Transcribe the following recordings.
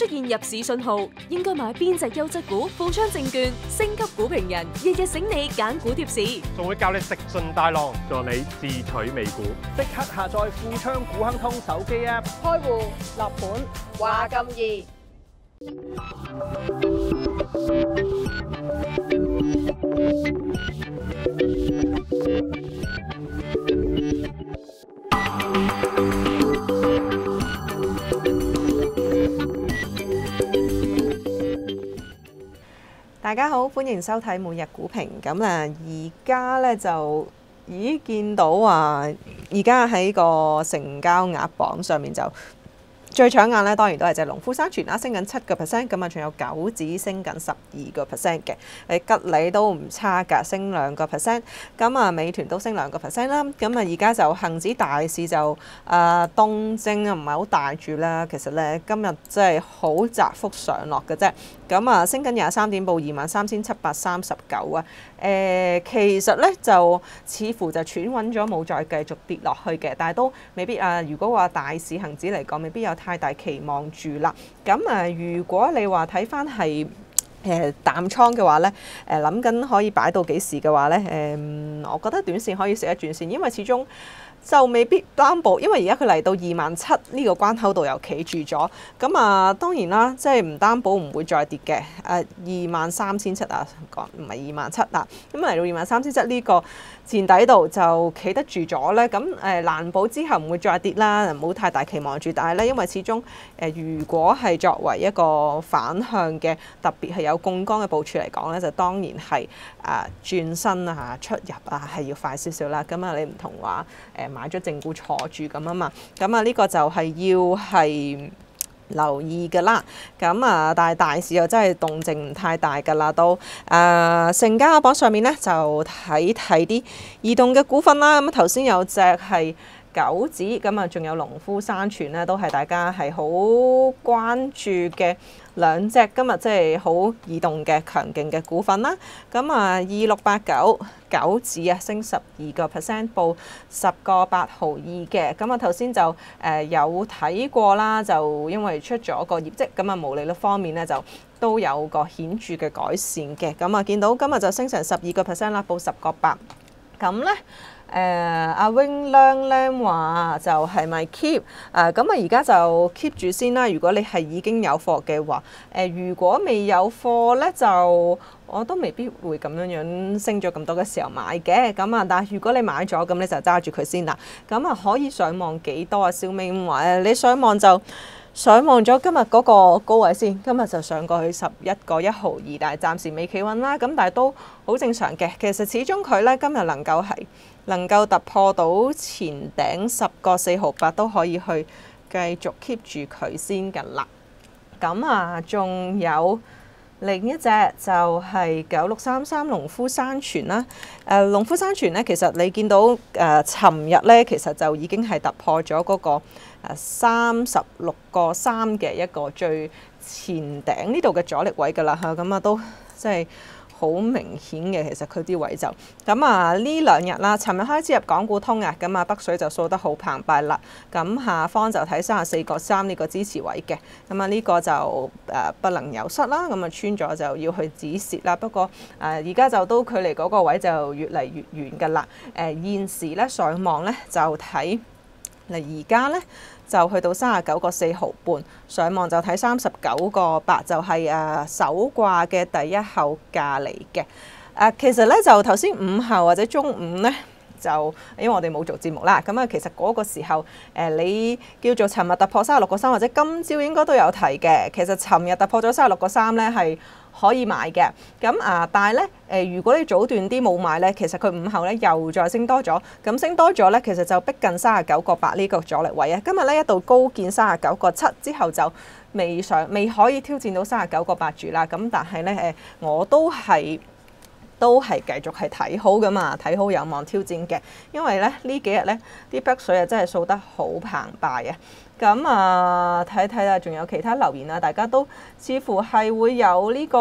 出現入市信號，應該買邊隻優質股？富昌證券升級股評人日日醒你揀股貼士，仲會教你食盡大浪，助你自取美股。即刻下載富昌股亨通手機 App，開戶、立盤、話咁易。大家好，歡迎收睇每日股評。咁啊，而家咧就咦見到話，而家喺個成交額榜上面就最搶眼咧，當然都係隻農夫山泉啦，升緊七個 percent。咁啊，仲有九指升緊十二個 percent 嘅。誒吉利都唔差㗎，升兩個 percent。咁啊，美團都升兩個 percent 啦。咁啊，而家就恆指大市就誒東證啊，唔係好大住啦。其實咧，今日真係好窄幅上落嘅啫。咁啊，升緊廿三點，報二萬三千七百三十九啊。誒，其實咧就似乎就喘穩咗，冇再繼續跌落去嘅。但係都未必啊。如果話大市恒指嚟講，未必有太大期望住啦。咁啊，如果你話睇翻係誒淡倉嘅話咧，誒諗緊可以擺到幾時嘅話咧，誒、我覺得短線可以食一轉線，因為始終。就未必擔保，因為而家佢嚟到二萬七呢個關口度又企住咗，咁啊當然啦，即係唔擔保唔會再跌嘅。誒二萬三千七啊，講唔係二萬七啊，咁嚟到二萬三千七呢個前底度就企得住咗咧，咁誒難保之後唔會再跌啦，唔好太大期望住。但係咧，因為始終誒如果係作為一個反向嘅，特別係有槓桿嘅部署嚟講咧，就當然係誒轉身啊、出入啊係要快少少啦。咁啊，你唔同話誒買咗正股坐住咁啊嘛，咁啊呢個就係要係。留意㗎啦，咁啊，但係大市又真係動靜唔太大㗎啦，都誒、成交榜上面咧就睇睇啲移動嘅股份啦。咁頭先有隻係九指，咁啊仲有農夫山泉咧，都係大家係好關注嘅兩隻今日即係好移動嘅強勁嘅股份啦。咁啊二六八九九指啊，升十二個 percent，報十個八毫二嘅。咁啊頭先就誒、有睇過啦，就因為出咗個業績，咁啊毛利率方面咧就都有個顯著嘅改善嘅。咁啊見到今日就升成十二個 percent 啦，報十個八。咁咧。誒阿 Wing 亮咧話就係咪 keep 誒咁啊而家就 keep 住先啦。如果你係已經有貨嘅話，誒、如果未有貨咧，就我都未必會咁樣樣升咗咁多嘅時候買嘅。咁啊，但係如果你買咗，咁你就揸住佢先啦。咁啊，可以上望幾多啊？小美話誒，你上望就。上望咗今日嗰個高位先，今日就上過去十一個一毫二，但係暫時未企穩啦。咁但係都好正常嘅。其實始終佢咧今日能夠係能夠突破到前頂十個四毫八，都可以去繼續 keep 住佢先㗎啦。咁啊，仲有另一隻就係九六三三農夫山泉啦。誒、呃，農夫山泉咧，其實你見到誒，尋日咧其實就已經係突破咗嗰、那個。誒三十六個三嘅一個最前頂呢度嘅阻力位㗎啦嚇，咁啊都即係好明顯嘅。其實佢啲位就咁啊呢兩日啦，尋日開始入港股通啊，咁啊北水就掃得好澎湃啦。咁下方就睇三十四個三呢個支持位嘅，咁啊呢個就誒不能有失啦。咁啊穿咗就要去止蝕啦。不過誒而家就都距離嗰個位就越嚟越遠㗎啦。誒現時咧上網咧就睇。嗱，而家咧就去到三十九個四毫半，上望就睇三十九個八，就係誒首掛嘅第一後價嚟嘅。誒、其實咧就頭先午後或者中午咧，就因為我哋冇做節目啦，咁啊其實嗰個時候誒、你叫做尋日突破三十六個三，或者今朝應該都有提嘅。其實尋日突破咗三十六個三咧係。可以買嘅，咁啊，但係咧，誒、如果你早段啲冇買咧，其實佢午後咧又再升多咗，咁升多咗咧，其實就逼近三十九個八呢個阻力位啊。今日咧一度高見三十九個七之後就未上，未可以挑戰到三十九個八住啦。咁但係咧，誒，我都係都係繼續係睇好噶嘛，睇好有望挑戰嘅，因為咧呢幾日咧啲北水啊真係掃得好澎湃啊！咁啊，睇睇啊，仲有其他留言啊，大家都似乎係會有呢個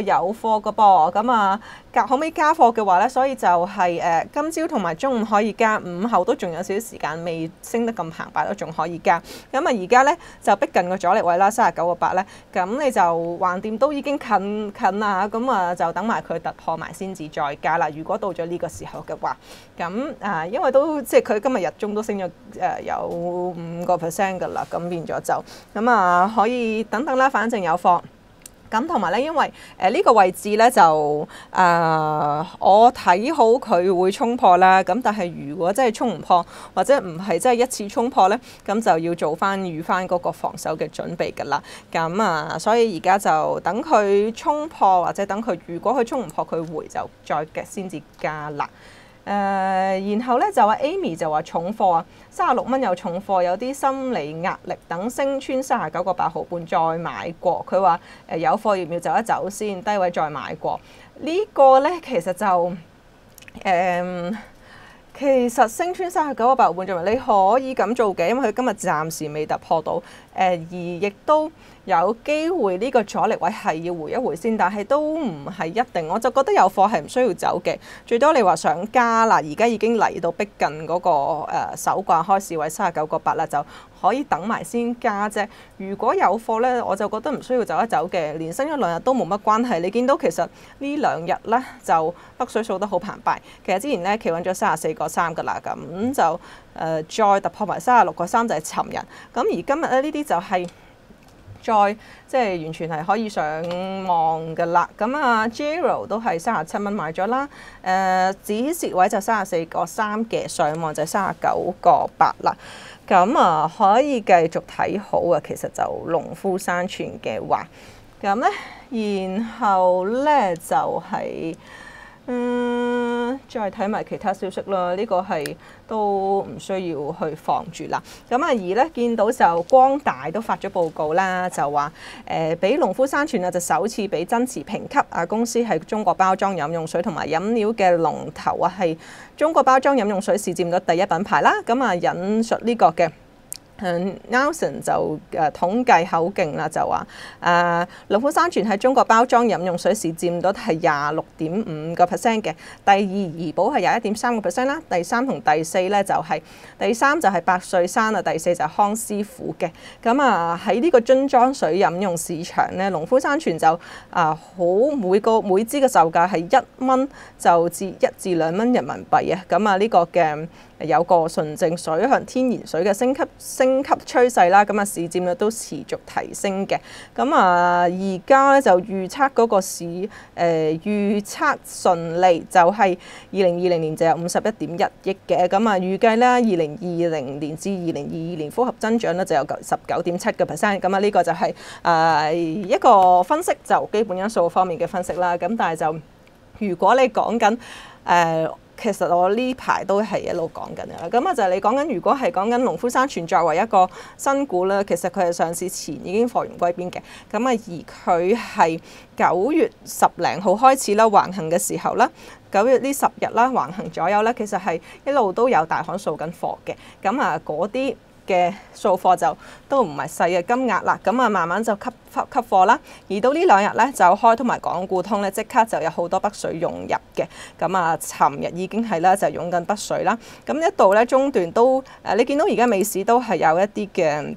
有貨嘅噃。咁啊，加可唔可以加貨嘅話呢？所以就係、誒、今朝同埋中午可以加，午後都仲有少少時間未升得咁澎湃都仲可以加。咁啊，而家呢，就逼近個阻力位啦，三十九個八呢。咁你就橫掂都已經近近啦，咁啊就等埋佢突破埋先至再加啦。如果到咗呢個時候嘅話，咁啊，因為都即係佢今日日中都升咗誒、有五個 percent 㗎啦，咁變咗就咁啊，可以等等啦，反正有貨。咁同埋咧，因為誒呢、個位置咧就誒、我睇好佢會衝破啦。咁但係如果真係衝唔破，或者唔係真係一次衝破咧，咁就要做翻預翻嗰個防守嘅準備㗎啦。咁啊，所以而家就等佢衝破，或者等佢如果佢衝唔破，佢回就再嘅先至加啦。誒、然後咧就話 Amy 就話重貨啊，三十六蚊有重貨，有啲心理壓力，等升穿三十九個八毫半再買過。佢話誒有貨要唔要走一走先，低位再買過。呢、個咧其實就誒。其實升穿三十九個八毫半，仲你可以咁做嘅，因為佢今日暫時未突破到，誒、而亦都有機會呢個阻力位係要回一回先，但係都唔係一定，我就覺得有貨係唔需要走嘅，最多你話想加啦，而家已經嚟到逼近嗰、個誒、首掛開市位三十九個八啦，就可以等埋先加啫。如果有貨呢，我就覺得唔需要走一走嘅，連升一兩日都冇乜關係。你見到其實呢兩日呢，就北水數得好澎湃，其實之前呢，企穩咗三十四個三㗎啦，咁就誒、再突破埋三十六個三就係尋日，咁而今日咧呢啲就係、再即係完全係可以上望嘅啦。咁啊，Jero 都係三十七蚊買咗啦。誒、止蝕位就三十四個三嘅，上望就三十九個八啦。咁啊，可以繼續睇好啊。其實就農夫山泉嘅話，咁咧，然後咧就係、嗯，再睇埋其他消息啦。呢、個係都唔需要去防住啦。咁啊，而咧見到就光大都發咗報告啦，就話誒俾農夫山泉啊，就首次俾增持評級啊，公司係中國包裝飲用水同埋飲料嘅龍頭啊，係中國包裝飲用水市佔率第一品牌啦。咁啊，引述呢個嘅。誒 Nelson 就誒統計口徑啦，就話誒農夫山泉喺中國包裝飲用水市佔率係廿六點五個 percent 嘅，第二怡寶係廿一點三個 percent 啦，第三同第四咧就係、第三就係百歲山啊，第四就係康師傅嘅。咁啊喺呢個樽裝水飲用市場咧，農夫山泉就啊好每個每支嘅售價係一蚊就至一至兩蚊人民幣啊，咁啊呢個嘅。有個純淨水向天然水嘅升級升級趨勢啦，咁啊市佔率都持續提升嘅。咁啊而家咧就預測嗰個市誒、預測順利就係二零二零年就有五十一點一億嘅，咁啊預計咧二零二零年至二零二二年複合增長咧就有十九點七個 percent，咁啊呢個就係、誒、一個分析就基本因素方面嘅分析啦。咁但係就如果你講緊誒。其實我呢排都係一路講緊嘅啦，咁啊就係你講緊，如果係講緊農夫山泉作為一個新股咧，其實佢係上市前已經貨源歸邊嘅，咁啊而佢係九月十零號開始啦橫行嘅時候啦，九月呢十日啦橫行左右咧，其實係一路都有大行掃緊貨嘅，咁啊嗰啲嘅掃貨就都唔係細嘅金額啦，咁啊慢慢就吸吸吸貨啦。而到呢兩日咧就開通埋港股通咧，即刻就有好多北水湧入嘅。咁啊，尋日已經係啦，就湧緊北水啦。咁一度咧中段都誒，你見到而家美市都係有一啲嘅。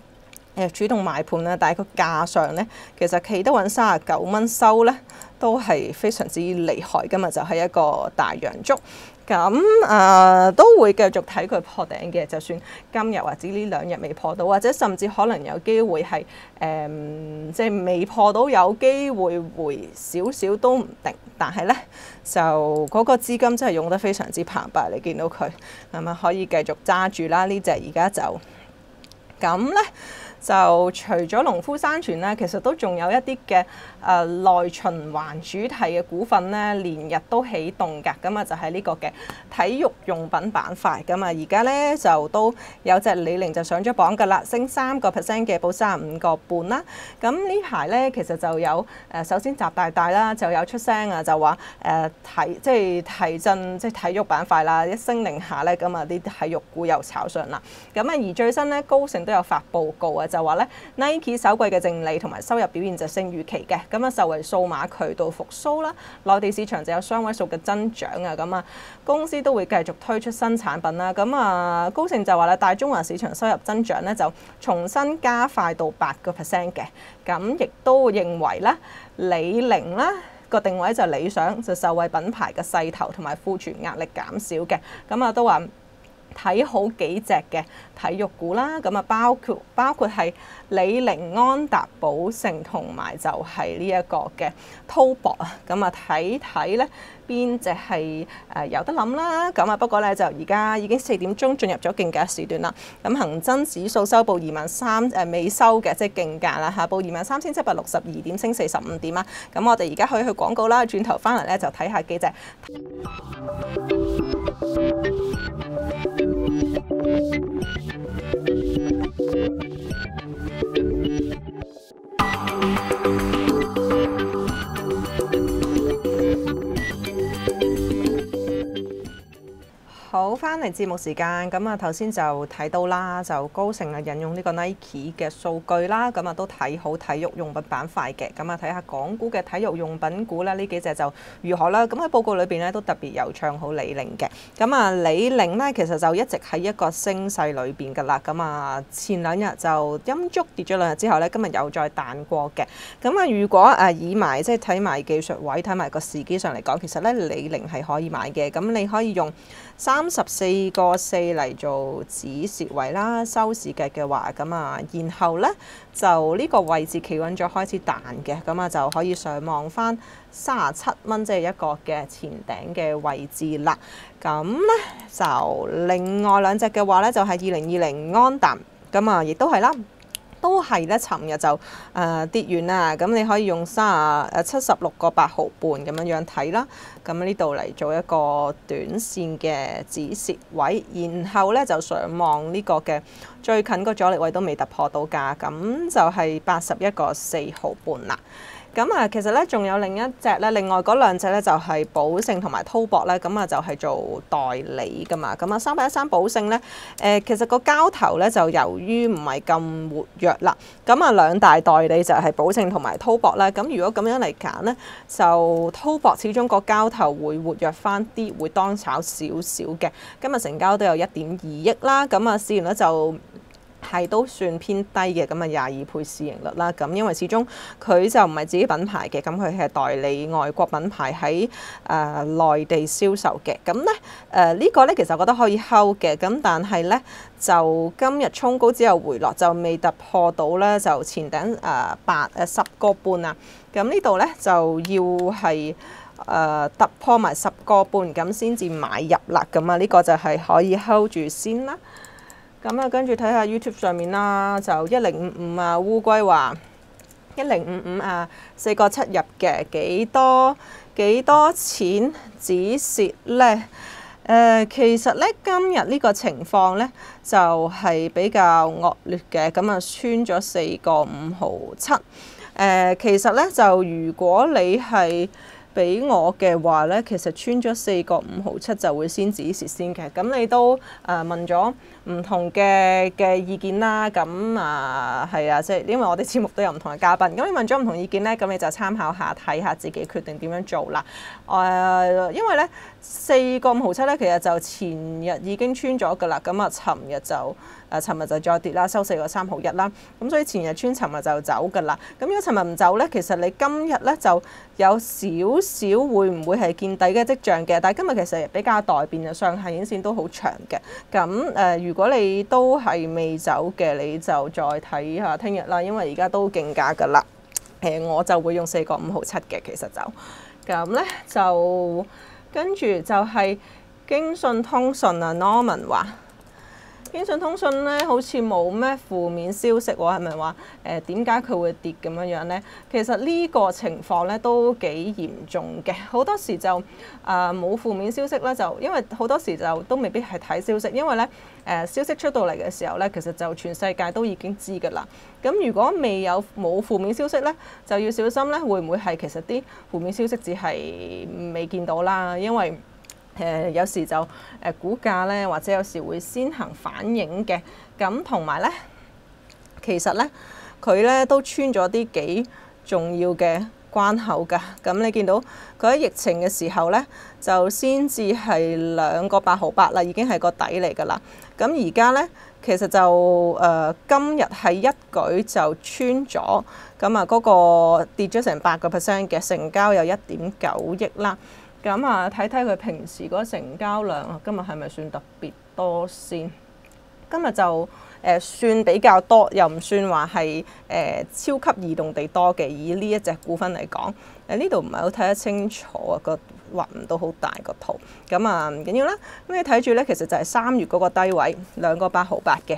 誒主動買盤啦，但係個價上咧，其實企得穩三十九蚊收咧，都係非常之厲害。今日就係一個大陽燭，咁啊、都會繼續睇佢破頂嘅。就算今日或者呢兩日未破到，或者甚至可能有機會係誒，即係未破到，有機會回少少都唔定。但係咧，就嗰個資金真係用得非常之澎湃，你見到佢係咪可以繼續揸住啦？呢只而家就。咁咧就除咗農夫山泉咧，其實都仲有一啲嘅誒內循環主題嘅股份咧，連日都起動㗎。咁啊就係呢個嘅體育用品板塊。咁啊而家咧就都有隻李寧就上咗榜㗎啦，升三個 percent 嘅，報三十五個半啦。咁呢排咧其實就有誒，首先習大大啦就有出聲啊，就話誒體即係提振即係體育板塊啦，一聲令下咧咁啊啲體育股又炒上啦。咁啊而最新咧高盛都有發報告啊，就話咧 Nike 首季嘅淨利同埋收入表現就勝預期嘅，咁啊受惠數碼渠道復甦啦，內地市場就有雙位數嘅增長啊，咁啊公司都會繼續推出新產品啦，咁啊高盛就話啦大中華市場收入增長咧就重新加快到八個 percent 嘅，咁亦都認為咧李寧啦。個定位就理想，就受惠品牌嘅勢頭同埋庫存壓力減少嘅，咁啊都話睇好幾隻嘅體育股啦，咁啊包括包括係李寧、安踏、寶盛同埋就係呢一個嘅滔博啊，咁啊睇睇咧邊隻係誒有得諗啦，咁啊不過咧就而家已經四點鐘進入咗競價時段啦，咁恒生指數收報二萬三誒未收嘅，即係競價啦嚇，報二萬三千七百六十二點，升四十五點啊，咁我哋而家可以去廣告啦，轉頭翻嚟咧就睇下幾隻。Thank you. 好，翻嚟節目時間，咁啊頭先就睇到啦，就高盛啊引用呢個 Nike 嘅數據啦，咁啊都睇好體育用品板塊嘅，咁啊睇下港股嘅體育用品股啦，呢幾隻就如何啦。咁喺報告裏邊咧都特別有唱好李寧嘅，咁啊李寧呢，其實就一直喺一個升勢裏邊噶啦，咁啊前兩日就陰燭跌咗兩日之後呢，今日又再彈過嘅，咁啊如果誒以埋即係睇埋技術位，睇埋個時機上嚟講，其實咧李寧係可以買嘅，咁你可以用。三十四个四嚟做止蝕位啦，收市計嘅話，咁啊，然後呢，就呢個位置企穩咗開始彈嘅，咁啊就可以上望翻三十七蚊，即係一個嘅前頂嘅位置啦。咁呢，就另外兩隻嘅話呢，就係二零二零安踏，咁啊亦都係啦。都係咧，尋日就誒、跌完啦。咁你可以用三誒七十六個八毫半咁樣樣睇啦。咁呢度嚟做一個短線嘅止蝕位，然後咧就上望呢個嘅最近個阻力位都未突破到價，咁就係八十一個四毫半啦。咁啊，其實咧仲有另一隻咧，另外嗰兩隻咧就係寶盛同埋滔博咧，咁啊就係做代理噶嘛。咁啊，三百一三寶盛咧，誒其實個交投咧就由於唔係咁活躍啦。咁啊，兩大代理就係寶盛同埋滔博啦。咁如果咁樣嚟揀咧，就滔博始終個交投會活躍翻啲，會當炒少少嘅。今日成交都有一點二億啦。咁啊，市盈率就〜係都算偏低嘅，咁啊廿二倍市盈率啦。咁因為始終佢就唔係自己品牌嘅，咁佢係代理外國品牌喺誒、呃、內地銷售嘅。咁咧誒呢個咧其實我覺得可以 hold 嘅。咁但係咧就今日衝高之後回落就未突破到咧就前頂誒八誒十個半啊。咁呢度咧就要係誒、突破埋十個半咁先至買入啦。咁啊呢個就係可以 hold 住先啦。咁啊，跟住睇下 YouTube 上面啦，就一零五五啊，烏龜話一零五五啊，四個七入嘅幾多幾多錢止蝕呢？誒、其實呢，今日呢個情況呢，就係、比較惡劣嘅，咁啊穿咗四個五毫七。誒，其實呢，就如果你係俾我嘅話呢，其實穿咗四個五毫七就會先止蝕先嘅。咁你都誒、呃、問咗唔同嘅嘅意見啦。咁啊係啊，即係因為我哋節目都有唔同嘅嘉賓。咁你問咗唔同意見呢，咁你就參考下睇下自己決定點樣做啦。誒、呃，因為呢四個五毫七呢，其實就前日已經穿咗㗎啦。咁啊，尋日就。誒，尋日就再跌啦，收四個三毫一啦。咁所以前日穿，尋日就走㗎啦。咁如果尋日唔走呢，其實你今日呢就有少少會唔會係見底嘅跡象嘅。但係今日其實比較待變嘅，上下影線都好長嘅。咁誒、如果你都係未走嘅，你就再睇下聽日啦。因為而家都競價㗎啦。誒、我就會用四個五毫七嘅，其實就咁呢，就跟住就係京信通信啊，Norman 話。京信通訊咧好似冇咩負面消息喎，係咪話誒點解佢會跌咁樣樣咧？其實呢個情況咧都幾嚴重嘅，好多時就啊冇、負面消息咧，就因為好多時就都未必係睇消息，因為咧誒、消息出到嚟嘅時候咧，其實就全世界都已經知㗎啦。咁如果未有冇負面消息咧，就要小心咧，會唔會係其實啲負面消息只係未見到啦？因為誒、有時就誒、股價咧，或者有時會先行反映嘅。咁同埋咧，其實咧佢咧都穿咗啲幾重要嘅關口㗎。咁你見到佢喺疫情嘅時候咧，就先至係兩個八毫八啦，已經係個底嚟㗎啦。咁而家咧，其實就誒、今日係一舉就穿咗，咁啊嗰個跌咗成八個 percent 嘅成交有一點九億啦。咁啊，睇睇佢平時嗰成交量啊，今日係咪算特別多先？今日就誒、算比較多，又唔算話係誒超級移動地多嘅。以呢一隻股份嚟講，誒呢度唔係好睇得清楚啊，個畫唔到好大個圖。咁啊唔緊要啦，咁你睇住咧，其實就係三月嗰個低位兩個八毫八嘅。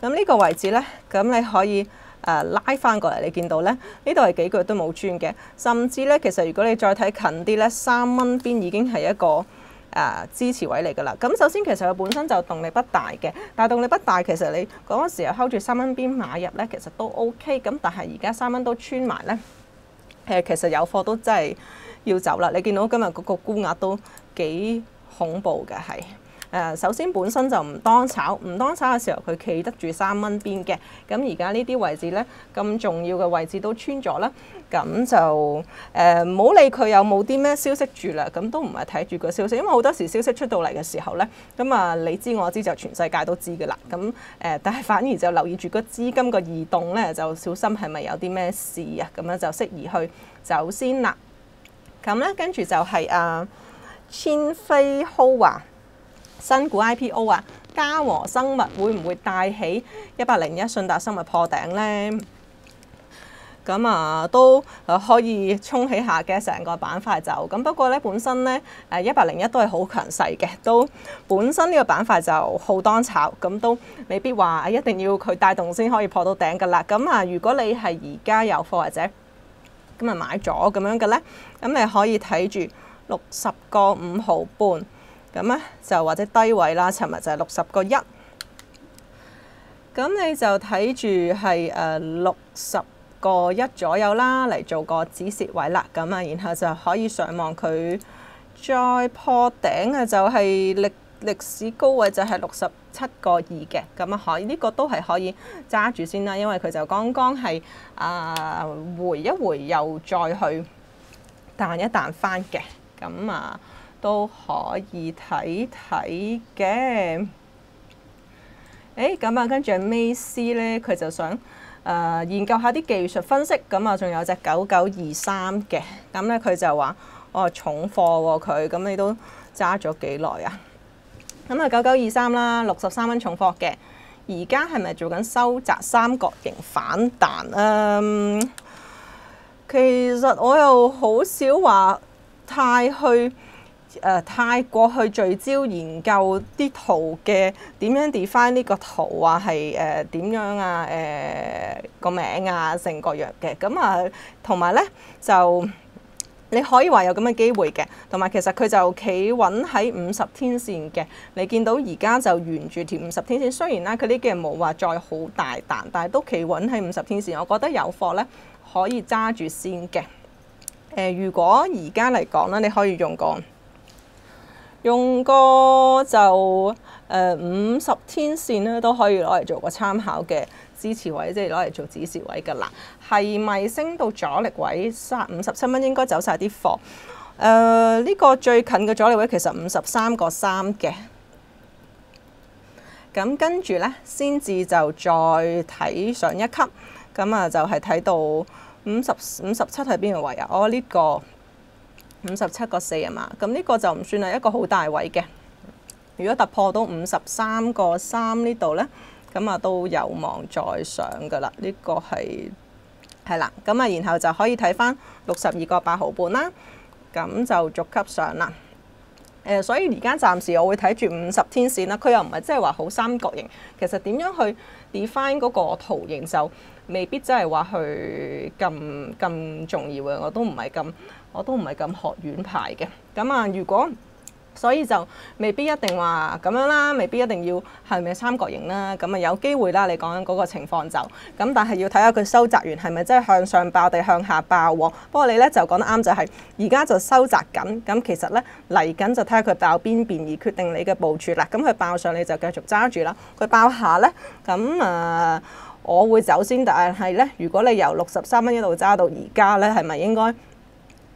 咁呢個位置咧，咁你可以誒、拉翻過嚟，你見到咧，呢度係幾個月都冇穿嘅，甚至咧，其實如果你再睇近啲咧，三蚊邊已經係一個誒、支持位嚟㗎啦。咁首先其實佢本身就動力不大嘅，但係動力不大，其實你嗰陣時候睺住三蚊邊買入咧，其實都 OK。咁但係而家三蚊都穿埋咧，誒其實有貨都真係要走啦。你見到今日嗰個沽額都幾恐怖嘅係。誒、首先本身就唔當炒，唔當炒嘅時候佢企得住三蚊邊嘅，咁而家呢啲位置咧咁重要嘅位置都穿咗啦，咁就誒唔好理佢有冇啲咩消息住啦，咁都唔係睇住個消息，因為好多時消息出到嚟嘅時候咧，咁啊你知我知就全世界都知㗎啦，咁誒、但係反而就留意住個資金個移動咧，就小心係咪有啲咩事啊，咁樣就適宜去走先啦。咁咧跟住就係、啊千飛豪華。新股 IPO 啊，嘉和生物會唔會帶起一百零一信達生物破頂呢？咁啊，都可以衝起下嘅成個板塊就咁。不過咧，本身咧誒一百零一都係好強勢嘅，都本身呢個板塊就好當炒，咁都未必話一定要佢帶動先可以破到頂㗎啦。咁啊，如果你係而家有貨或者今日買咗咁樣嘅咧，咁你可以睇住六十個五毫半。咁咧就或者低位啦，尋日就係六十個一，咁你就睇住係誒六十個一左右啦，嚟做個止蝕位啦。咁啊，然後就可以上望佢再破頂啊，就係歷歷史高位就係六十七個二嘅。咁啊，可以呢個都係可以揸住先啦，因為佢就剛剛係啊回一回又再去彈一彈翻嘅。咁啊〜都可以睇睇嘅。誒咁啊，跟住美斯咧，佢就想誒、研究下啲技術分析。咁啊，仲有隻九九二三嘅。咁咧，佢就話：哦，重貨喎、佢。咁你都揸咗幾耐啊？咁啊，九九二三啦，六十三蚊重貨嘅。而家係咪做緊收窄三角形反彈？嗯，其實我又好少話太去。誒、太過去聚焦研究啲圖嘅點樣 define 呢個圖啊，係誒點樣啊？誒、個名啊，成個樣嘅咁啊，同埋咧就你可以話有咁嘅機會嘅，同埋其實佢就企穩喺五十天線嘅。你見到而家就沿住條五十天線，雖然啦佢呢幾日冇話再好大彈，但係都企穩喺五十天線。我覺得有貨咧可以揸住先嘅。誒、如果而家嚟講咧，你可以用個。用個就誒五十天線咧都可以攞嚟做個參考嘅支持位，即係攞嚟做指示位㗎啦。係咪升到阻力位三五十七蚊應該走晒啲貨？誒、呢、個最近嘅阻力位其實五十三個三嘅。咁跟住咧，先至就再睇上一級，咁啊就係睇到五十五十七係邊個位啊？我、呢、個。五十七個四啊嘛，咁呢個就唔算係一個好大位嘅。如果突破到五十三個三呢度呢，咁啊都有望再上噶啦。呢、個係係啦，咁啊然後就可以睇翻六十二個八毫半啦，咁就逐級上啦。誒、所以而家暫時我會睇住五十天線啦，佢又唔係即係話好三角形，其實點樣去 define 嗰個圖形就未必真係話去咁咁重要嘅，我都唔係咁，我都唔係咁學院派嘅。咁啊，如果所以就未必一定話咁樣啦，未必一定要係咪三角形啦。咁啊有機會啦，你講緊嗰個情況就咁，但係要睇下佢收窄完係咪真係向上爆定向下爆喎。不過你咧就講得啱，就係而家就收窄緊。咁其實咧嚟緊就睇下佢爆邊邊而決定你嘅部署啦。咁佢爆上你就繼續揸住啦。佢爆下咧，咁啊、我會走先，但係咧如果你由六十三蚊一路揸到而家咧，係咪應該？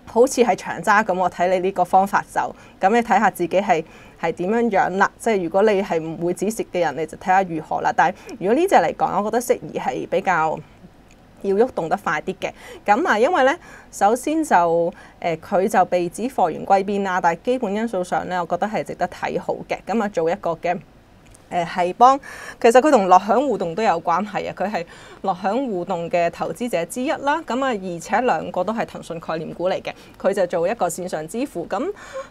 好似係長揸咁，我睇你呢個方法就咁，你睇下自己係係點樣樣啦。即係如果你係唔會止蝕嘅人，你就睇下如何啦。但係如果呢只嚟講，我覺得適宜係比較要喐動得快啲嘅。咁啊，因為咧，首先就誒佢、就被指貨源歸邊啦，但係基本因素上咧，我覺得係值得睇好嘅。咁啊，做一個嘅。誒係幫，其實佢同樂享互動都有關係啊！佢係樂享互動嘅投資者之一啦。咁啊，而且兩個都係騰訊概念股嚟嘅，佢就做一個線上支付，咁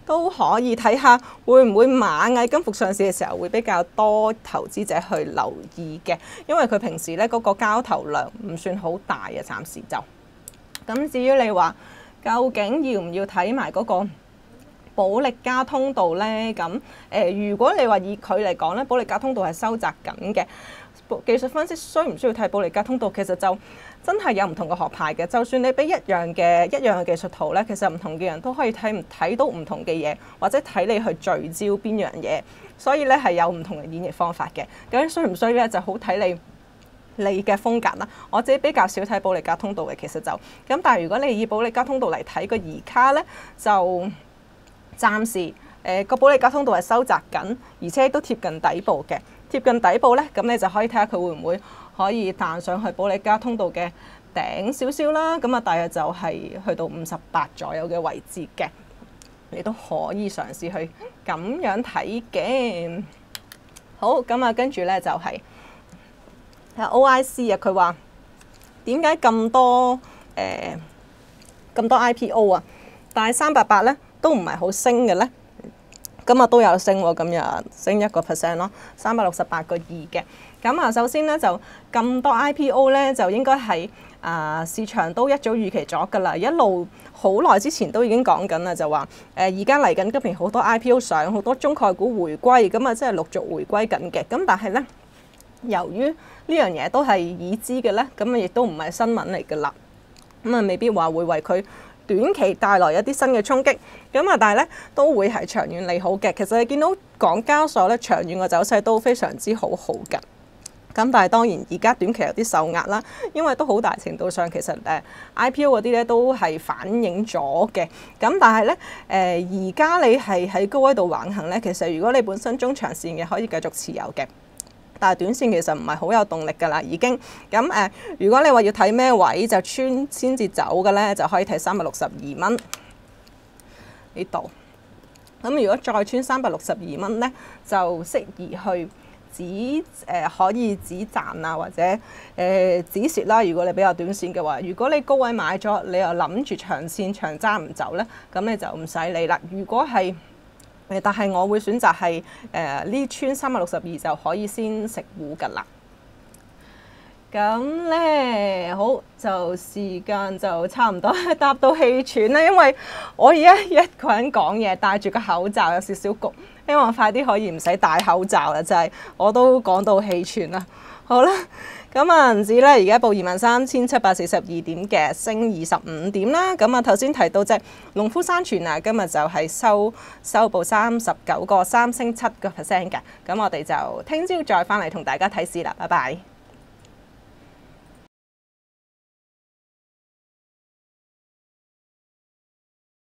都可以睇下會唔會螞蟻金服上市嘅時候會比較多投資者去留意嘅，因為佢平時咧嗰個交投量唔算好大啊，暫時就。咁至於你話究竟要唔要睇埋嗰個？保利加通道呢，咁誒、如果你話以佢嚟講呢，保利加通道係收窄緊嘅。技術分析需唔需要睇保利加通道？其實就真係有唔同嘅學派嘅。就算你俾一樣嘅一樣嘅技術圖呢，其實唔同嘅人都可以睇唔睇到唔同嘅嘢，或者睇你去聚焦邊樣嘢。所以呢係有唔同嘅演繹方法嘅。究竟需唔需要呢？就好睇你你嘅風格啦。我自己比較少睇保利加通道嘅，其實就咁。但係如果你以保利加通道嚟睇個而家呢，就暫時誒個保利加通道係收窄緊，而且都貼近底部嘅。貼近底部咧，咁你就可以睇下佢會唔會可以彈上去保利加通道嘅頂少少啦。咁啊，大約就係去到五十八左右嘅位置嘅，你都可以嘗試去咁樣睇嘅。好，咁啊，跟住咧就係、OIC 啊，佢話點解咁多誒咁、多 IPO 啊？但係三八八咧。都唔係好升嘅咧，今日都有升喎，今日升一個 percent 咯，三百六十八個二嘅。咁啊，首先咧就咁多 IPO 咧，就應該係啊市場都一早預期咗㗎啦，一路好耐之前都已經講緊啦，就話誒而家嚟緊今年好多 IPO 上，好多中概股回歸，咁啊即係陸續回歸緊嘅。咁但係咧，由於呢樣嘢都係已知嘅咧，咁啊亦都唔係新聞嚟㗎啦，咁啊未必話會為佢短期帶來一啲新嘅衝擊，咁啊，但係咧都會係長遠利好嘅。其實你見到港交所咧長遠嘅走勢都非常之好好嘅。咁但係當然而家短期有啲受壓啦，因為都好大程度上其實誒 IPO 嗰啲咧都係反映咗嘅。咁但係咧誒而家你係喺高位度橫行咧，其實如果你本身中長線嘅可以繼續持有嘅。但係短線其實唔係好有動力㗎啦，已經咁誒、如果你話要睇咩位就穿先至走嘅咧，就可以睇三百六十二蚊呢度。咁如果再穿三百六十二蚊咧，就適宜去止誒、可以止賺啊，或者誒、呃、止蝕啦。如果你比較短線嘅話，如果你高位買咗，你又諗住長線長揸唔走咧，咁你就唔使理啦。如果係誒，但係我會選擇係誒呢村三百六十二就可以先食糊㗎啦。咁咧好，就時間就差唔多 搭到氣喘啦，因為我而家一個人講嘢，戴住個口罩有少少焗，希望快啲可以唔使戴口罩啦，就係、我都講到氣喘啦。好啦。咁啊，唔止咧，而家報二萬三千七百四十二點嘅，升二十五點啦。咁啊，頭先提到只農夫山泉啊，今日就係收收報三十九個三升七個 percent 嘅。咁我哋就聽朝再翻嚟同大家睇市啦，拜拜。